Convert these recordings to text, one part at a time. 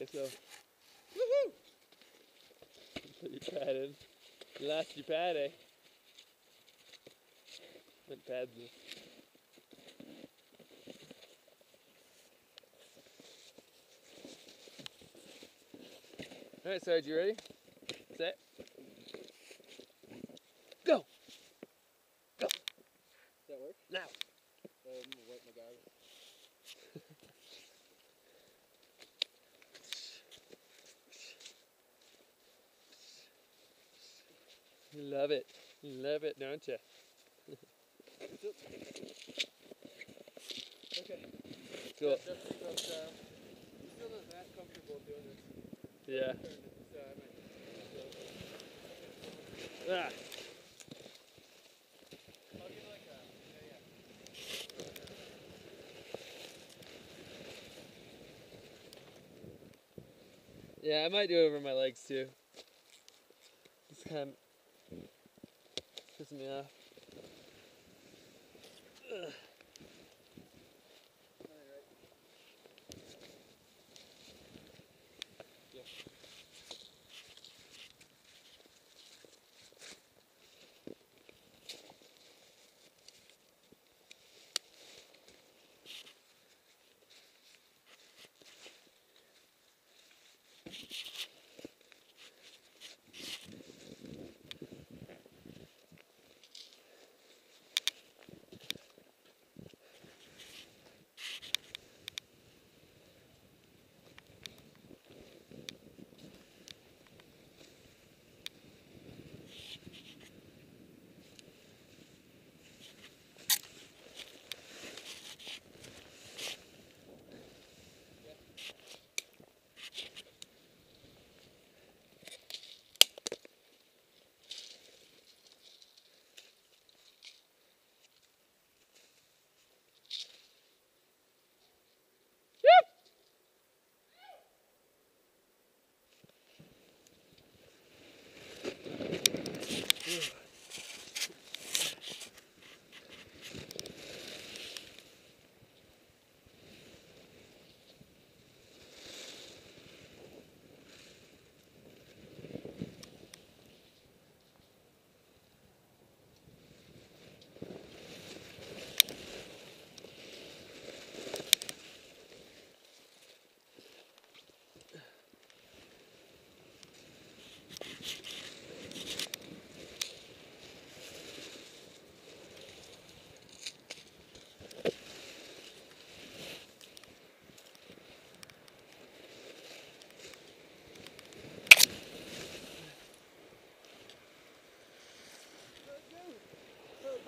Guess so. Woohoo! Put your pad in. You lost your pad, eh? What pad's this? Alright, Sarge, you ready? Set. Love it. You love it, don't you? Okay. Cool. That's definitely about, uh, I'm still not that comfortable doing this. Yeah. Turn it, so I might- Ah. I'll give like a, yeah, I might do it over my legs too. It's kind of pissing me off. Alright. Oh,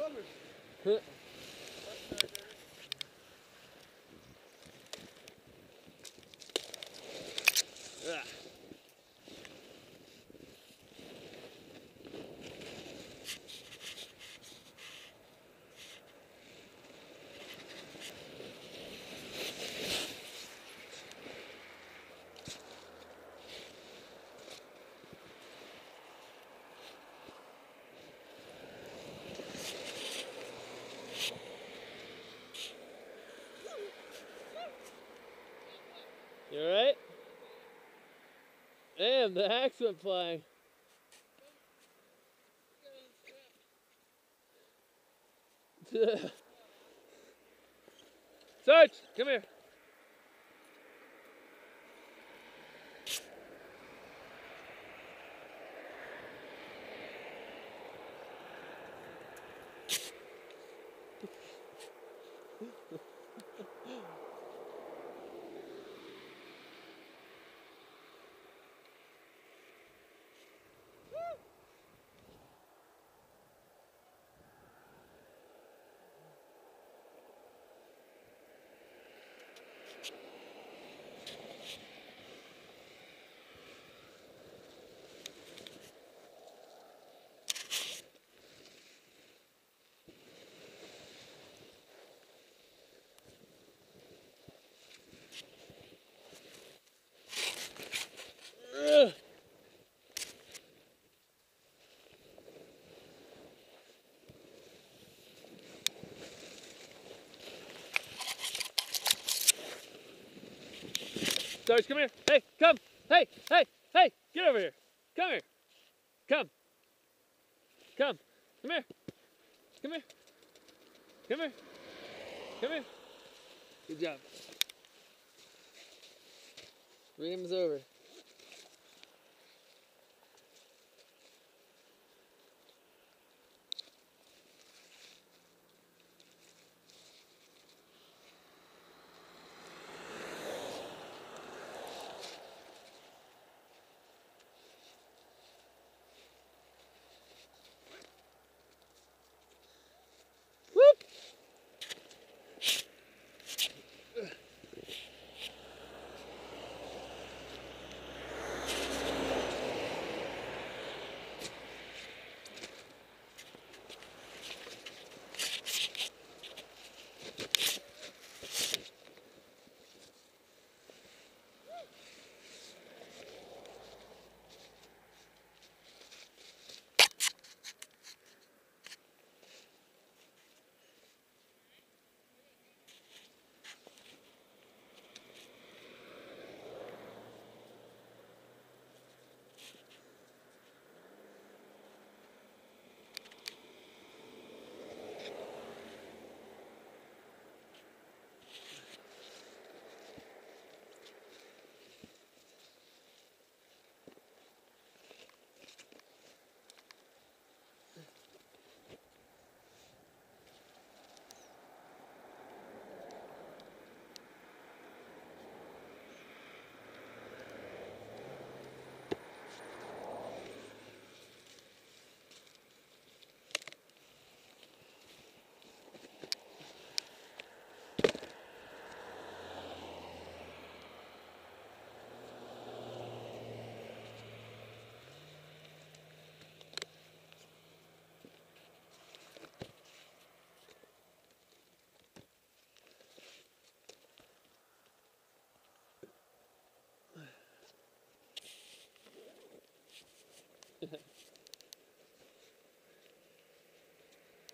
bummer. You alright? Damn, the axe went flying. Sarge, come here. Sarge, come here. Hey, come. Hey, hey, hey, get over here. Come here. Come. Come. Come here. Come here. Come here. Come here. Good job. Ream's over.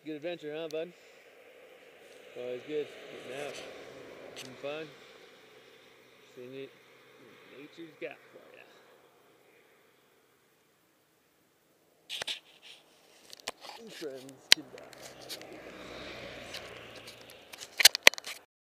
Good adventure, huh, bud? Always good. Getting out. Having fun. Seeing it. Nature's got for you. Friends die.